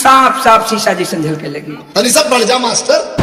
साफ़ साफ़ शीशा जैसे झलके लगी अली सब बढ़ जा मास्टर।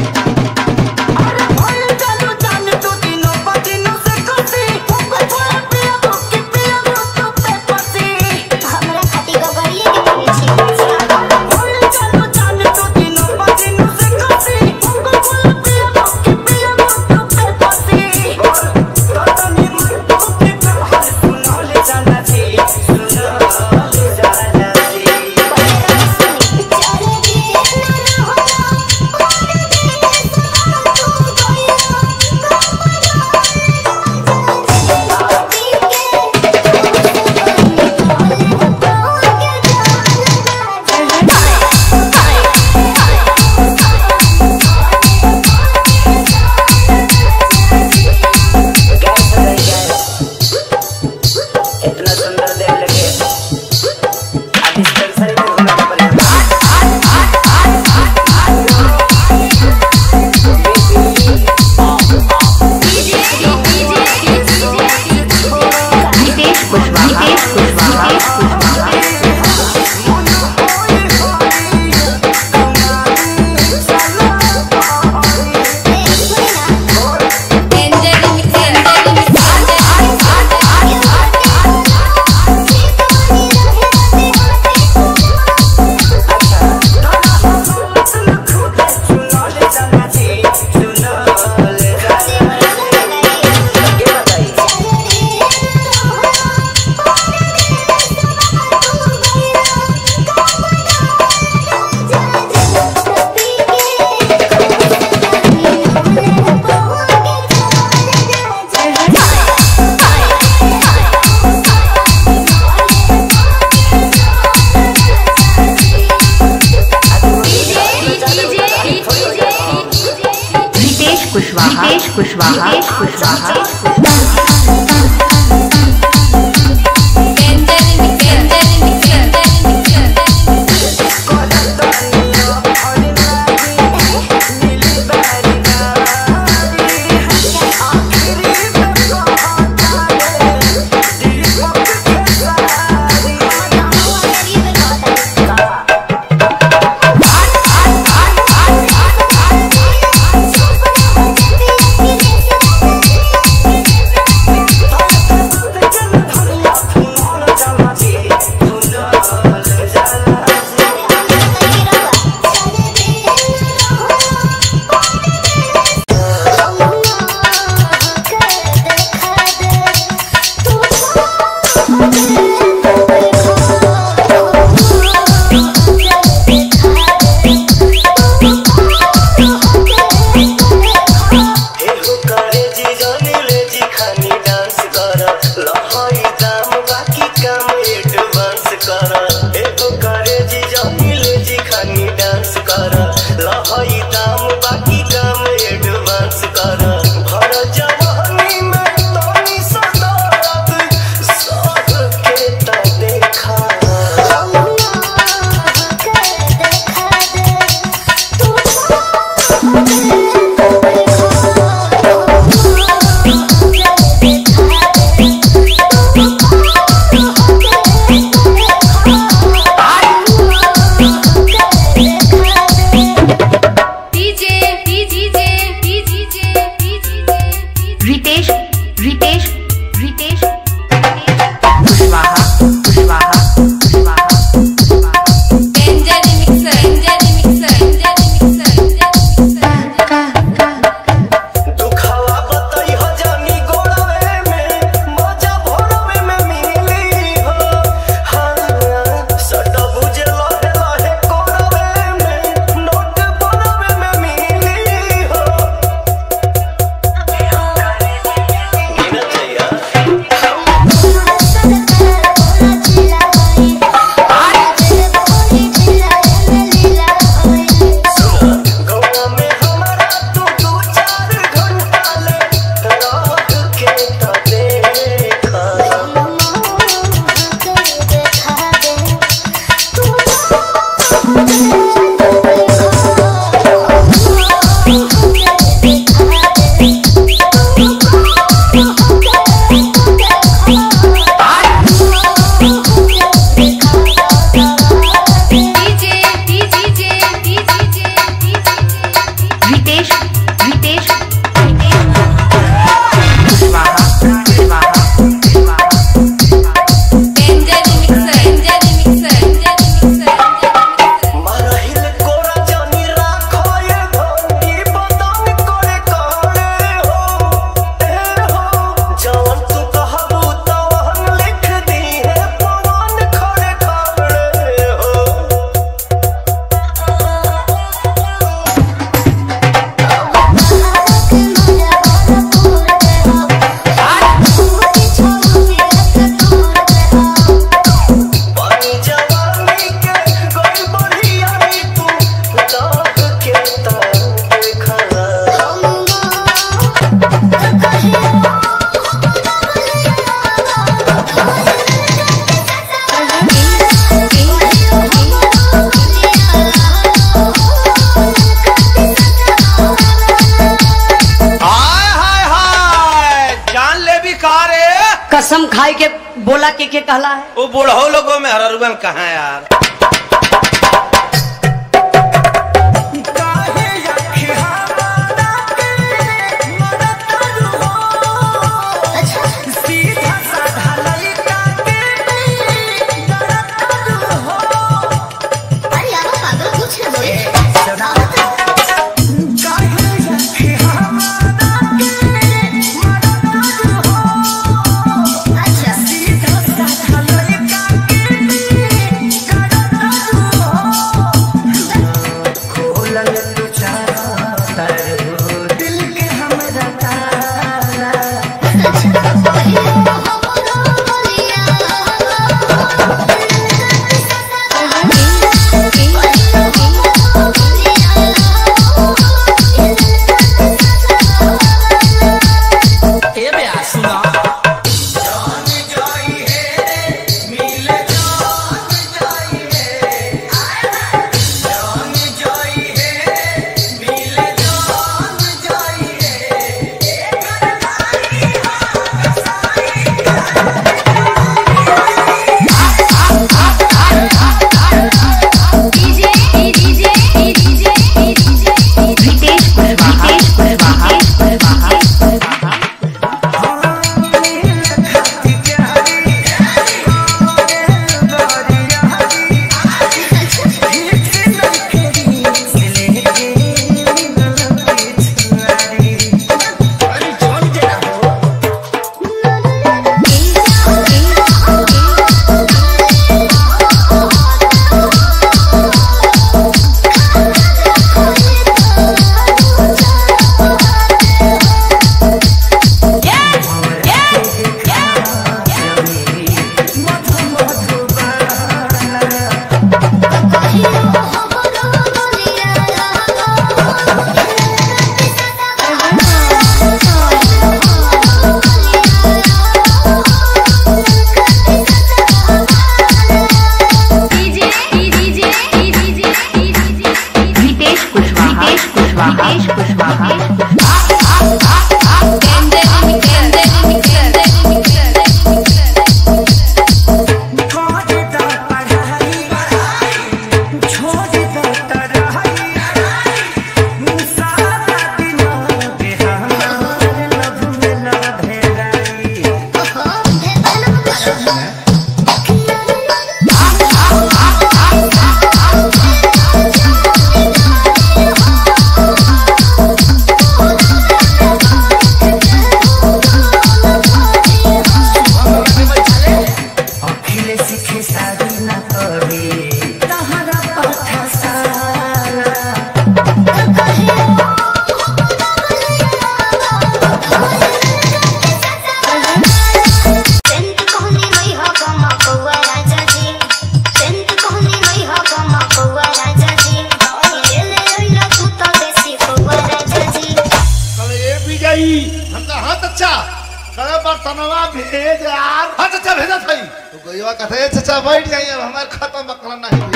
तनवा भेज यार। अच्छा अच्छा भेजा था तो गोईवा कहते अच्छा अच्छा बैठ जाइए अब हमारे खत्म बकला नहीं।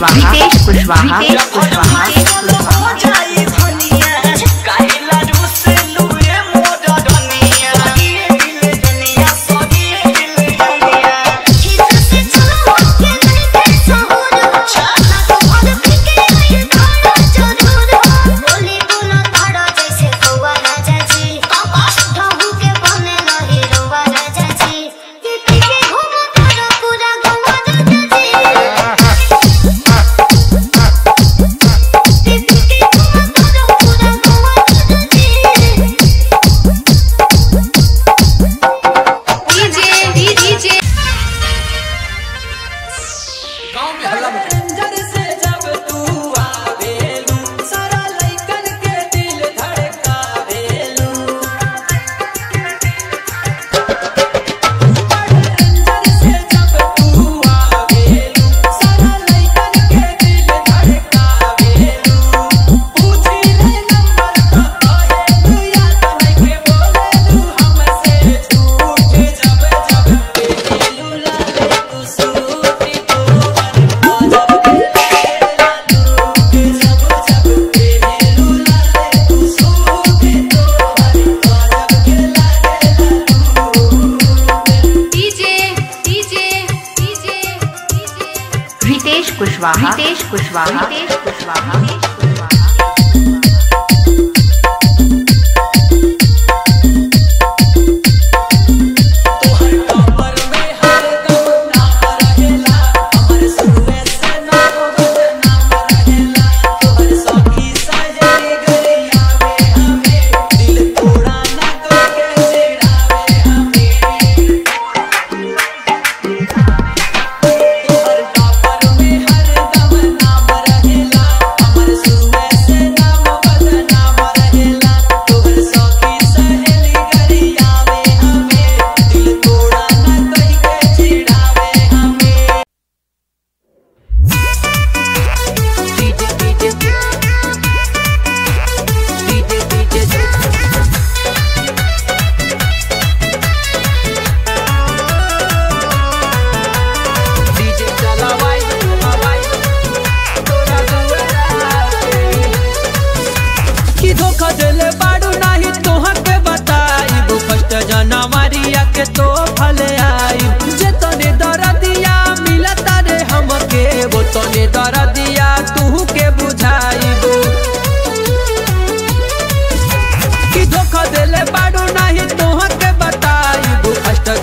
Kushwaha, Kushwaha, Kushwaha.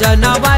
Janaba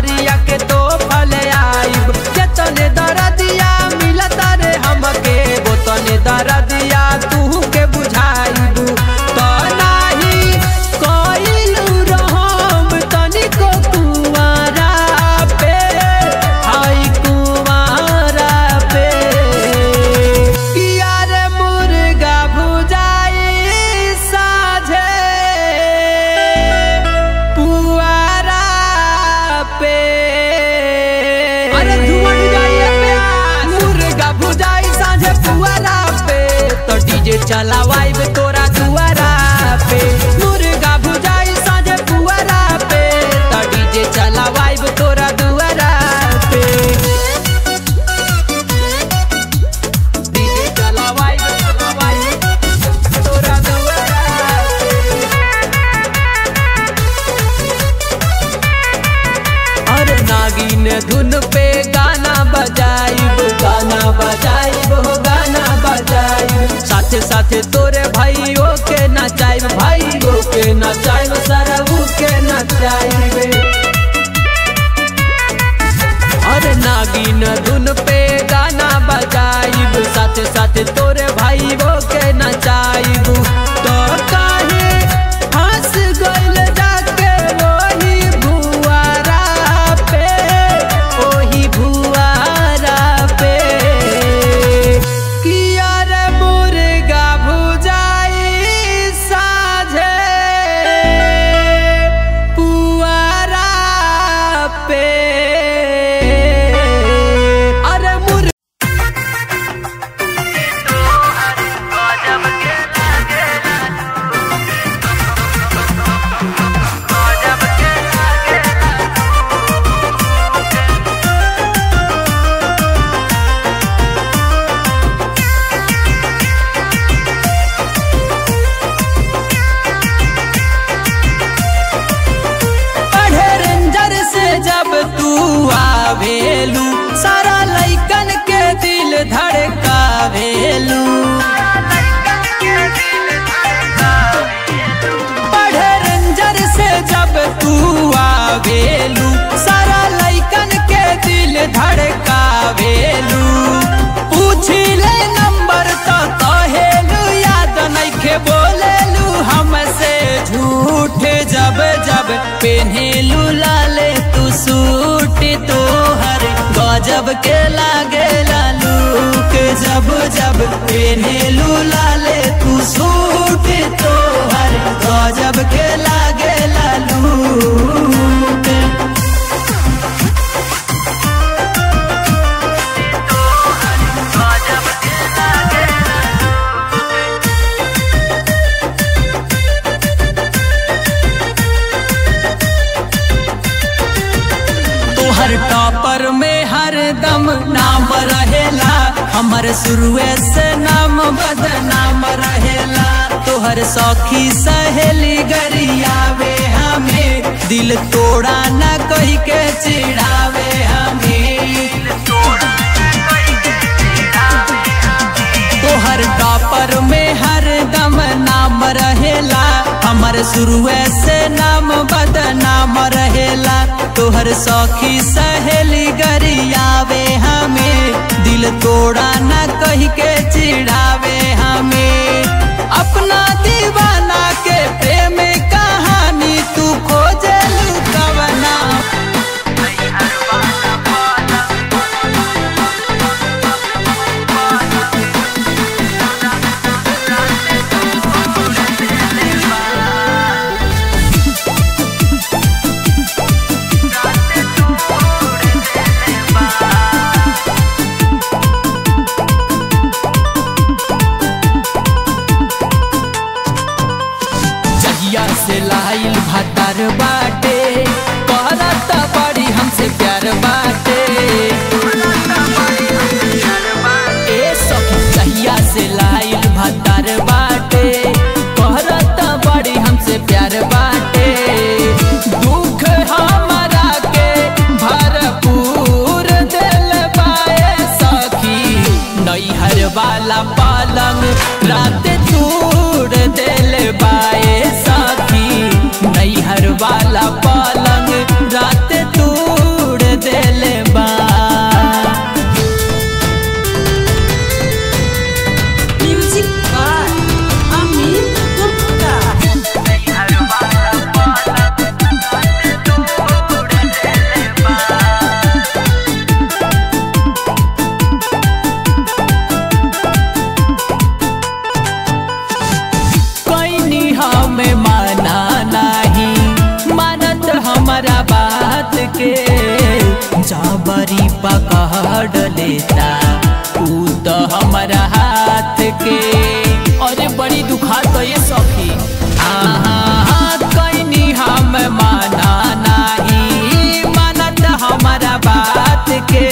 पेन्हे लूला तू सूट तोहर गजब के लागे लालू जब जब। पेन्हे लूला तू सूट तोहर गजब के लागे हर शुरुए से नाम बदनाम रहेला। तोहर सखी सहेली गरियावे हमें। दिल तोड़ा न कही के चिढ़ावे हमें। तोहर टॉपर में हर दम नाम रहेला। हमार शुरुए से नाम बदनाम रहेला। तोहर सखी सहेली गरियावे हमें दिल तोड़ा ना कह के चिढ़ावे हमें। अपना दीवाना के के। चाबरी पकड़ लेता, तू तो हमारा हाथ के। अरे बड़ी दुखा तो ये सखी। कहीं हम माना नहीं, मानत हमारा बात के।